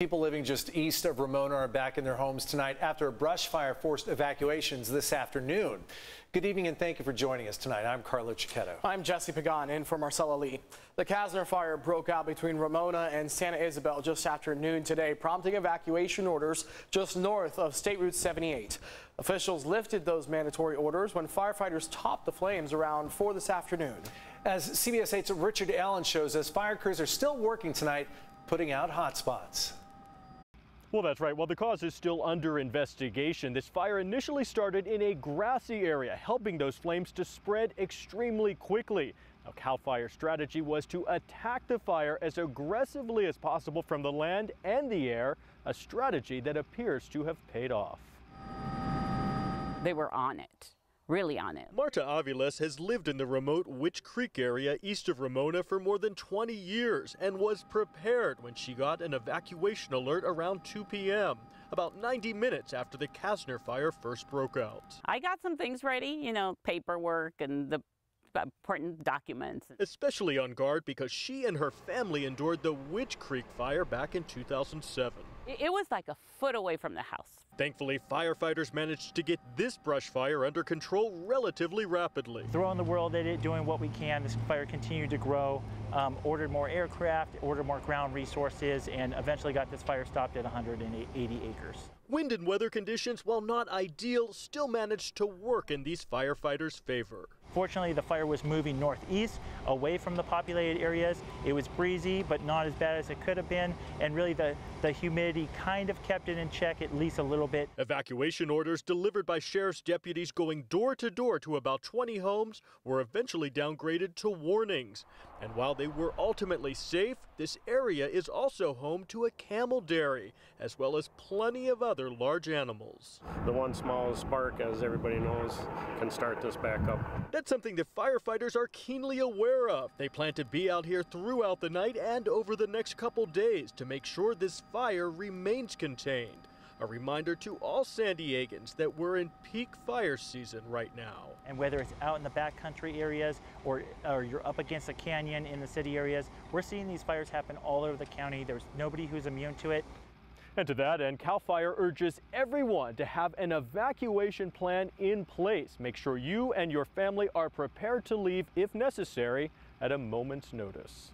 People living just east of Ramona are back in their homes tonight after a brush fire forced evacuations this afternoon. Good evening and thank you for joining us tonight. I'm Carlo Cicchetto. I'm Jesse Pagan in for Marcella Lee. The Casner fire broke out between Ramona and Santa Ysabel just after noon today, prompting evacuation orders just north of State Route 78. Officials lifted those mandatory orders when firefighters topped the flames around 4 this afternoon. As CBS 8's Richard Allen shows us, fire crews are still working tonight, putting out hot spots. Well, that's right. While the cause is still under investigation, this fire initially started in a grassy area, helping those flames to spread extremely quickly. Now, CAL FIRE's strategy was to attack the fire as aggressively as possible from the land and the air, a strategy that appears to have paid off. They were on it really on it. Marta Aviles has lived in the remote Witch Creek area east of Ramona for more than 20 years and was prepared when she got an evacuation alert around 2 p.m. About 90 minutes after the Casner fire first broke out. I got some things ready, you know, paperwork and the important documents. Especially on guard because she and her family endured the Witch Creek fire back in 2007. It was like a foot away from the house. Thankfully, firefighters managed to get this brush fire under control relatively rapidly. Throwing the world at it, doing what we can. This fire continued to grow, um, ordered more aircraft, ordered more ground resources, and eventually got this fire stopped at 180 acres. Wind and weather conditions, while not ideal, still managed to work in these firefighters' favor. Fortunately, the fire was moving northeast, away from the populated areas. It was breezy, but not as bad as it could have been, and really the, the humidity kind of kept it in check at least a little bit. Evacuation orders delivered by sheriff's deputies going door to door to about 20 homes were eventually downgraded to warnings. And while they were ultimately safe, this area is also home to a camel dairy, as well as plenty of other large animals. The one small spark, as everybody knows, can start this back up. That's something that firefighters are keenly aware of. They plan to be out here throughout the night and over the next couple days to make sure this fire remains contained. A reminder to all San Diegans that we're in peak fire season right now. And whether it's out in the backcountry areas or, or you're up against a canyon in the city areas, we're seeing these fires happen all over the county. There's nobody who's immune to it. And to that end, CAL FIRE urges everyone to have an evacuation plan in place. Make sure you and your family are prepared to leave if necessary at a moment's notice.